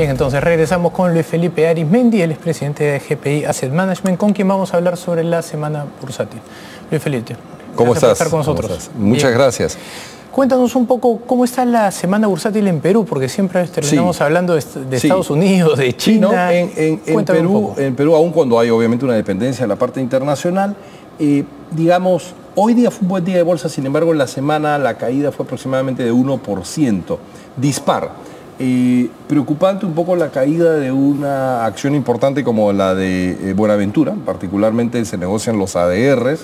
Bien, entonces regresamos con Luis Felipe Arismendi, el expresidente de GPI Asset Management, con quien vamos a hablar sobre la semana bursátil. Luis Felipe, ¿cómo estás? Por estar con nosotros. Muchas gracias. Cuéntanos un poco cómo está la semana bursátil en Perú, porque siempre terminamos hablando de, Estados Unidos, de China. en, Perú, en Perú, aún cuando hay obviamente una dependencia en la parte internacional, eh, digamos, hoy día fue un buen día de bolsa, sin embargo en la semana la caída fue aproximadamente de 1%, dispar. Eh, preocupante un poco la caída de una acción importante como la de eh, Buenaventura, particularmente se negocian los ADRs,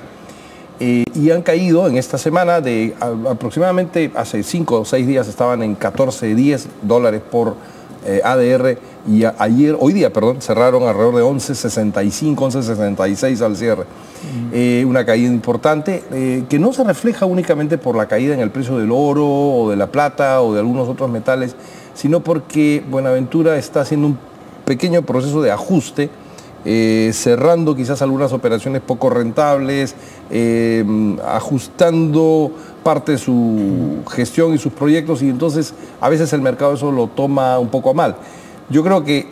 eh, y han caído en esta semana de aproximadamente hace 5 o 6 días estaban en 14, 10 dólares por ADR y ayer, hoy día, perdón, cerraron alrededor de 11.65, 11.66 al cierre. una caída importante que no se refleja únicamente por la caída en el precio del oro o de la plata o de algunos otros metales, sino porque Buenaventura está haciendo un pequeño proceso de ajuste, eh, cerrando quizás algunas operaciones poco rentables, eh, ajustando parte de su gestión y sus proyectos y entonces a veces el mercado eso lo toma un poco a mal. Yo creo que eh,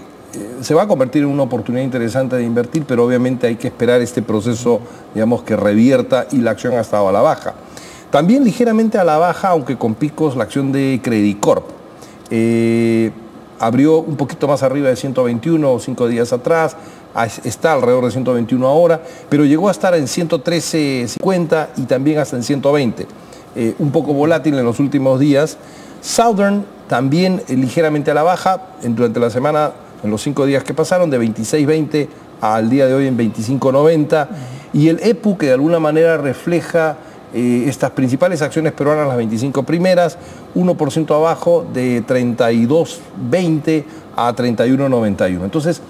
se va a convertir en una oportunidad interesante de invertir, pero obviamente hay que esperar este proceso, digamos, que revierta y la acción ha estado a la baja. También ligeramente a la baja, aunque con picos, la acción de Credit Corp. Eh, abrió un poquito más arriba de 121 o cinco días atrás, está alrededor de 121 ahora, pero llegó a estar en 113.50 y también hasta en 120. Eh, un poco volátil en los últimos días. Southern también eh, ligeramente a la baja durante la semana, en los cinco días que pasaron, de 26.20 al día de hoy en 25.90. Y el EPU, que de alguna manera refleja eh, estas principales acciones peruanas, las 25 primeras, 1% abajo de 32.20 a 31.91. Entonces,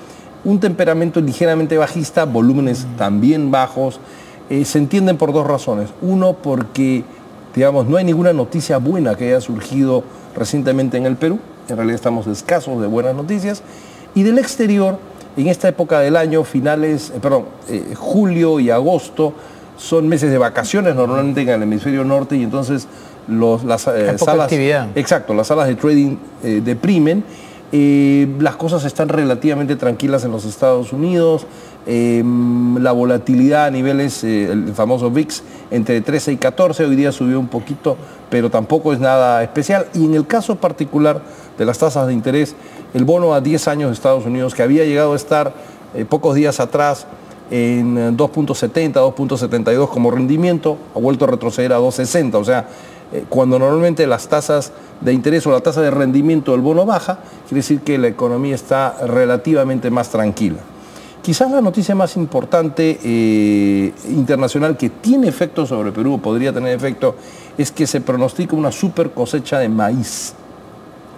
un temperamento ligeramente bajista, volúmenes también bajos, eh, se entienden por dos razones. Uno, porque, digamos, no hay ninguna noticia buena que haya surgido recientemente en el Perú, en realidad estamos escasos de buenas noticias, y del exterior, en esta época del año, finales, eh, perdón, julio y agosto, son meses de vacaciones normalmente en el hemisferio norte y entonces los, las eh, salas... Actividad. Exacto, las salas de trading eh, deprimen. Eh, las cosas están relativamente tranquilas en los Estados Unidos. la volatilidad a niveles, el famoso VIX, entre 13 y 14, hoy día subió un poquito, pero tampoco es nada especial. Y en el caso particular de las tasas de interés, el bono a 10 años de Estados Unidos, que había llegado a estar pocos días atrás en 2.70, 2.72 como rendimiento, ha vuelto a retroceder a 2.60. O sea, eh, cuando normalmente las tasas de interés o la tasa de rendimiento del bono baja, quiere decir que la economía está relativamente más tranquila. Quizás la noticia más importante eh, internacional que tiene efecto sobre Perú, podría tener efecto, es que se pronostica una super cosecha de maíz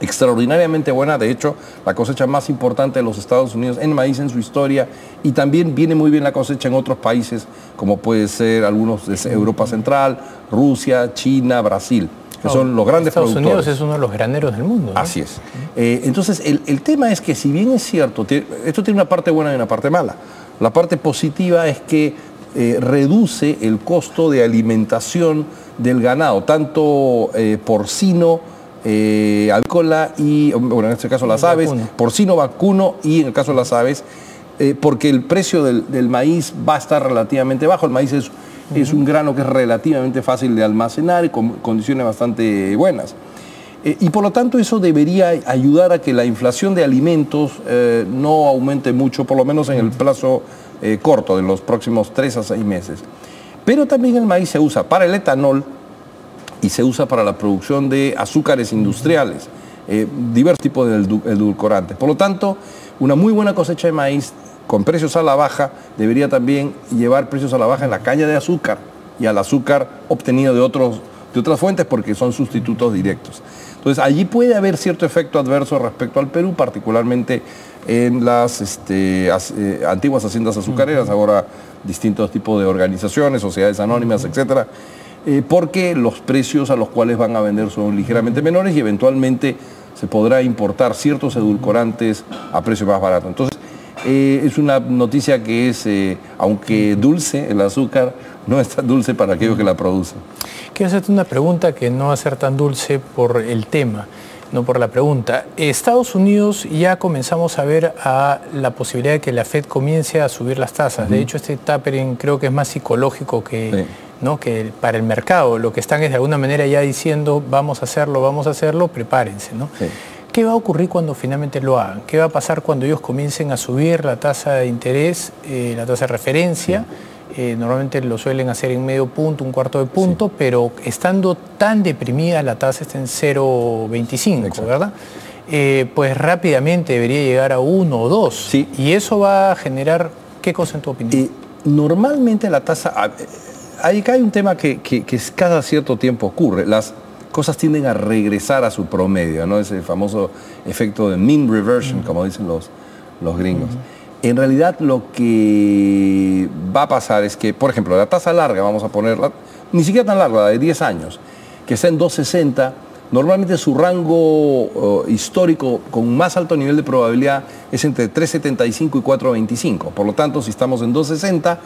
extraordinariamente buena, de hecho la cosecha más importante de los Estados Unidos en maíz en su historia y también viene muy bien la cosecha en otros países como puede ser algunos de Europa Central, Rusia, China, Brasil, que son los grandes Estados Unidos es uno de los graneros del mundo. Así es. Eh, entonces el, tema es que si bien es cierto, esto tiene una parte buena y una parte mala. La parte positiva es que eh, reduce el costo de alimentación del ganado, tanto eh, porcino, eh, avícola y, bueno, en este caso las aves, porcino vacuno y en el caso de las aves, eh, porque el precio del, maíz va a estar relativamente bajo. El maíz es, es un grano que es relativamente fácil de almacenar y con condiciones bastante buenas. Eh, y por lo tanto eso debería ayudar a que la inflación de alimentos no aumente mucho, por lo menos en el plazo corto de los próximos tres a seis meses. Pero también el maíz se usa para el etanol, y se usa para la producción de azúcares industriales, eh, diversos tipos de edulcorantes. Por lo tanto, una muy buena cosecha de maíz con precios a la baja debería también llevar precios a la baja en la caña de azúcar y al azúcar obtenido de, otros, de otras fuentes porque son sustitutos directos. Entonces allí puede haber cierto efecto adverso respecto al Perú, particularmente en las este, eh, antiguas haciendas azucareras, ahora distintos tipos de organizaciones, sociedades anónimas, etcétera, eh, porque los precios a los cuales van a vender son ligeramente menores y eventualmente se podrá importar ciertos edulcorantes a precio más barato. Entonces, eh, es una noticia que es, eh, aunque dulce, el azúcar no es tan dulce para aquellos que la producen. Quiero hacerte una pregunta que no va a ser tan dulce por el tema. no por la pregunta. Estados Unidos ya comenzamos a ver a la posibilidad de que la Fed comience a subir las tasas. De hecho, este tapering creo que es más psicológico que, ¿no? que para el mercado. Lo que están es de alguna manera ya diciendo vamos a hacerlo, vamos a hacerlo, prepárense. ¿no? ¿Qué va a ocurrir cuando finalmente lo hagan? ¿Qué va a pasar cuando ellos comiencen a subir la tasa de interés, eh, la tasa de referencia? Eh, normalmente lo suelen hacer en medio punto, un cuarto de punto, pero estando tan deprimida la tasa está en 0,25, ¿verdad? Eh, pues rápidamente debería llegar a 1 o 2. Sí. Y eso va a generar, ¿qué cosa en tu opinión? normalmente la tasa, ahí hay un tema que, que, cada cierto tiempo ocurre. Las cosas tienden a regresar a su promedio, ¿no? Ese famoso efecto de mean reversion, como dicen los, los gringos. En realidad lo que va a pasar es que, por ejemplo, la tasa larga, vamos a ponerla, ni siquiera tan larga, de 10 años, que está en 260, normalmente su rango histórico con más alto nivel de probabilidad es entre 375 y 425. Por lo tanto, si estamos en 260,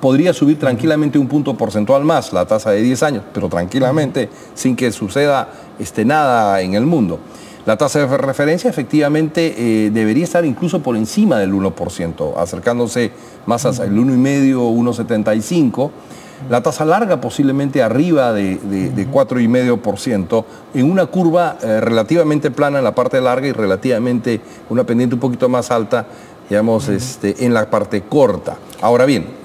podría subir tranquilamente un punto porcentual más la tasa de 10 años, pero tranquilamente, sin que suceda este, nada en el mundo. La tasa de referencia efectivamente eh, debería estar incluso por encima del 1%, acercándose más al 1,5, 1,75. La tasa larga posiblemente arriba de, de, 4,5% en una curva eh, relativamente plana en la parte larga y relativamente una pendiente un poquito más alta, digamos, este, en la parte corta. Ahora bien,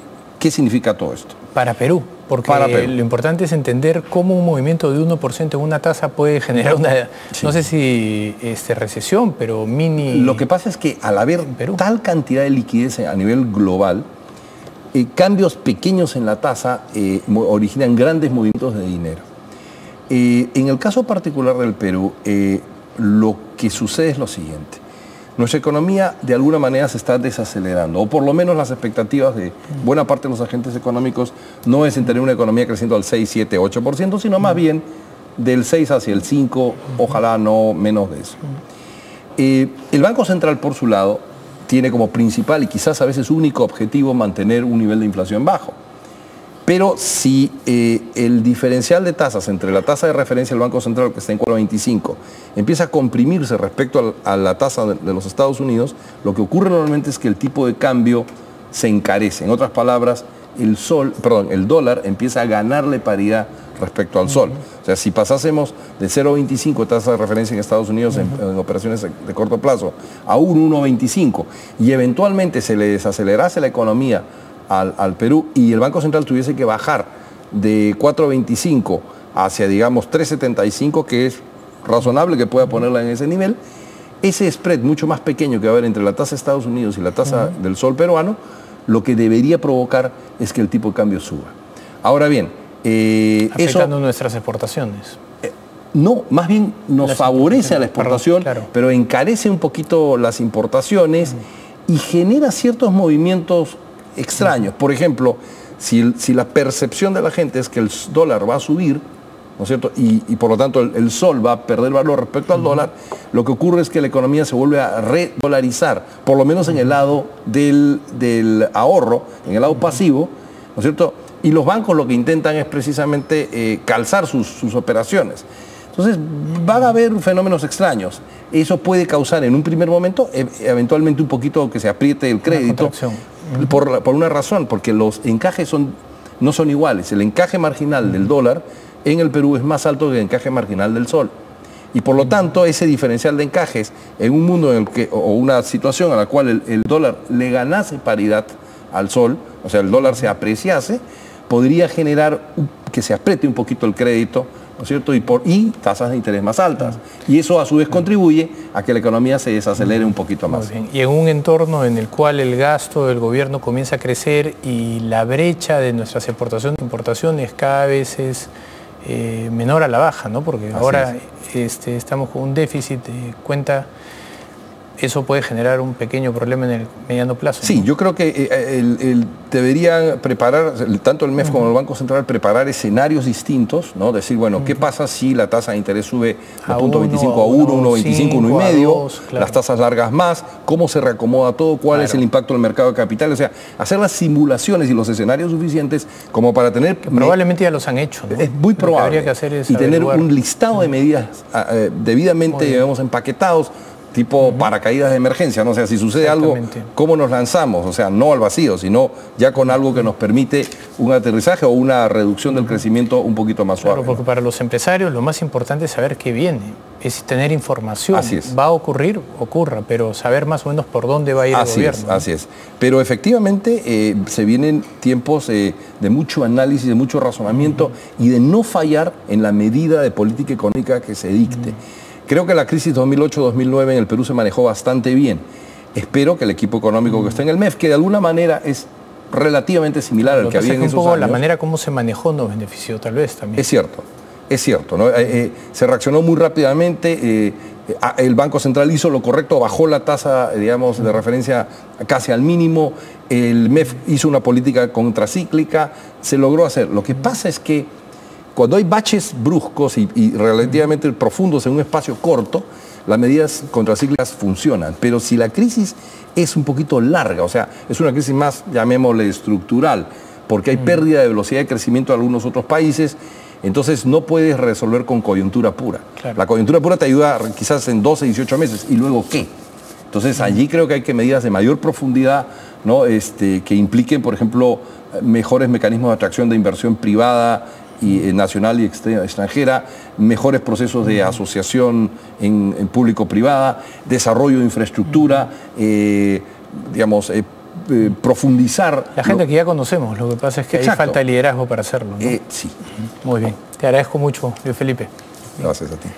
¿qué significa todo esto? Para Perú. Porque lo importante es entender cómo un movimiento de 1% en una tasa puede generar una, no sé si este, recesión, pero mini... Lo que pasa es que al haber tal cantidad de liquidez a nivel global, eh, cambios pequeños en la tasa eh, originan grandes movimientos de dinero. Eh, en el caso particular del Perú, lo que sucede es lo siguiente nuestra economía de alguna manera se está desacelerando, o por lo menos las expectativas de buena parte de los agentes económicos no es en tener una economía creciendo al 6, 7, 8%, sino más bien del 6 hacia el 5, ojalá no menos de eso. Eh, el Banco Central, por su lado, tiene como principal y quizás a veces único objetivo mantener un nivel de inflación bajo. Pero si eh, el diferencial de tasas entre la tasa de referencia del Banco Central, que está en 4.25, empieza a comprimirse respecto a, la tasa de, los Estados Unidos, lo que ocurre normalmente es que el tipo de cambio se encarece. En otras palabras, el, sol, perdón, el dólar empieza a ganarle paridad respecto al sol. O sea, si pasásemos de 0,25 tasa de referencia en Estados Unidos en, en, operaciones de corto plazo a un 1,25 y eventualmente se le desacelerase la economía al, Perú y el Banco Central tuviese que bajar de 4.25 hacia, digamos, 3.75, que es razonable que pueda ponerla en ese nivel, ese spread mucho más pequeño que va a haber entre la tasa de Estados Unidos y la tasa del sol peruano, lo que debería provocar es que el tipo de cambio suba. Ahora bien, eh, Afectando nuestras exportaciones. Eh, no, más bien nos favorece a la exportación, pero encarece un poquito las importaciones y genera ciertos movimientos extraños. Por ejemplo, si, si, la percepción de la gente es que el dólar va a subir, ¿no es cierto? Y, por lo tanto el, sol va a perder valor respecto al dólar, lo que ocurre es que la economía se vuelve a redolarizar, por lo menos en el lado del, ahorro, en el lado pasivo, ¿no es cierto? Y los bancos lo que intentan es precisamente eh, calzar sus, sus operaciones. Entonces, van a haber fenómenos extraños. Eso puede causar en un primer momento, e, eventualmente un poquito que se apriete el crédito. Por, por, una razón, porque los encajes son, no son iguales. El encaje marginal del dólar en el Perú es más alto que el encaje marginal del sol. Y por lo tanto, ese diferencial de encajes en un mundo en el que, o una situación en la cual el, el dólar le ganase paridad al sol, o sea, el dólar se apreciase, podría generar que se apriete un poquito el crédito ¿no es cierto? Y, por, y tasas de interés más altas. Y eso a su vez contribuye a que la economía se desacelere un poquito más. Y en un entorno en el cual el gasto del gobierno comienza a crecer y la brecha de nuestras exportaciones e importaciones cada vez es eh, menor a la baja, ¿no? Porque ahora este, estamos con un déficit de cuenta eso puede generar un pequeño problema en el mediano plazo. Sí, yo creo que eh, el, deberían preparar, tanto el MEF como el Banco Central, preparar escenarios distintos, ¿no? Decir, bueno, ¿qué pasa si la tasa de interés sube de punto 25 a 1, 1,25, 1,5, las tasas largas más, cómo se reacomoda todo, cuál es el impacto del mercado de capital, o sea, hacer las simulaciones y los escenarios suficientes como para tener... probablemente ya los han hecho. Es muy probable. Que hacer y tener un listado de medidas ah, eh, debidamente, digamos, empaquetados tipo paracaídas de emergencia, ¿no? O sea, si sucede algo, ¿cómo nos lanzamos? O sea, no al vacío, sino ya con algo que nos permite un aterrizaje o una reducción del crecimiento un poquito más suave. Claro, porque para los empresarios lo más importante es saber qué viene, es tener información. Así es. Va a ocurrir, ocurra, pero saber más o menos por dónde va a ir el gobierno. así es. Pero efectivamente eh, se vienen tiempos eh, de mucho análisis, de mucho razonamiento y de no fallar en la medida de política económica que se dicte. Creo que la crisis 2008-2009 en el Perú se manejó bastante bien. Espero que el equipo económico que está en el MEF, que de alguna manera es relativamente similar al que, había en esos un poco La manera como se manejó nos benefició tal vez también. Es cierto, es cierto. ¿no? Eh, eh, se reaccionó muy rápidamente. Eh, el Banco Central hizo lo correcto, bajó la tasa, digamos, de referencia casi al mínimo. El MEF hizo una política contracíclica. Se logró hacer. Lo que pasa es que cuando hay baches bruscos y, relativamente profundos en un espacio corto, las medidas contracíclicas funcionan. Pero si la crisis es un poquito larga, o sea, es una crisis más, llamémosle, estructural, porque hay mm. pérdida de velocidad de crecimiento en algunos otros países, entonces no puedes resolver con coyuntura pura. La coyuntura pura te ayuda quizás en 12, 18 meses. ¿Y luego qué? Entonces allí creo que hay que medidas de mayor profundidad, ¿no? este, que impliquen, por ejemplo, mejores mecanismos de atracción de inversión privada, y, eh, nacional y extranjera, mejores procesos de asociación en, público-privada, desarrollo de infraestructura, eh, digamos, eh, profundizar. La gente que ya conocemos, lo que pasa es que hay falta de liderazgo para hacerlo. sí. Muy bien, te agradezco mucho, Felipe. Gracias a ti.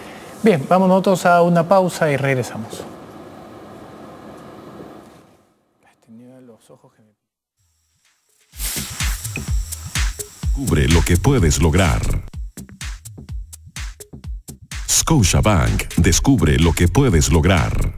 Bien, vamos nosotros a una pausa y regresamos. Puedes lograr. Scotiabank descubre lo que puedes lograr.